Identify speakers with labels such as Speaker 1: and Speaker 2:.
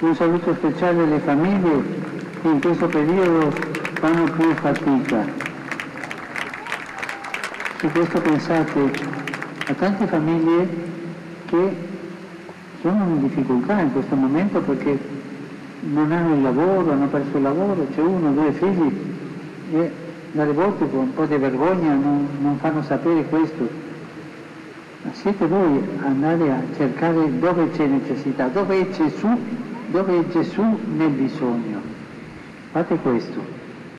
Speaker 1: Un saluto speciale alle famiglie che in questo periodo fanno più fatica. Su questo pensate a tante famiglie che sono in difficoltà in questo momento perché non hanno il lavoro, hanno perso il lavoro, c'è uno o due figli e dalle volte con un po' di vergogna non, non fanno sapere questo. Siete voi andare a cercare dove c'è necessità, dove è Gesù, dove è Gesù nel bisogno. Fate questo.